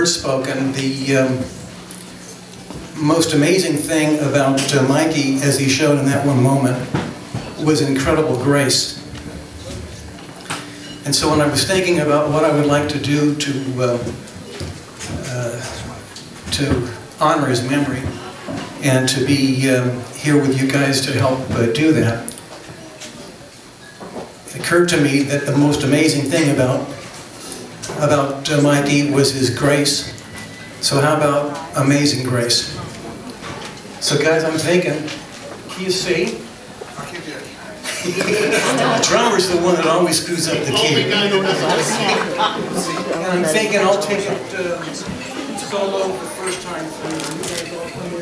words spoken. The um, most amazing thing about uh, Mikey, as he showed in that one moment, was incredible grace. And so when I was thinking about what I would like to do to uh, uh, to honor his memory and to be um, here with you guys to help uh, do that, it occurred to me that the most amazing thing about about uh, Mikey was his grace. So how about amazing grace? So guys, I'm thinking, can you see? the drummer's the one that always screws up the key. And I'm thinking I'll take it uh, solo the first time for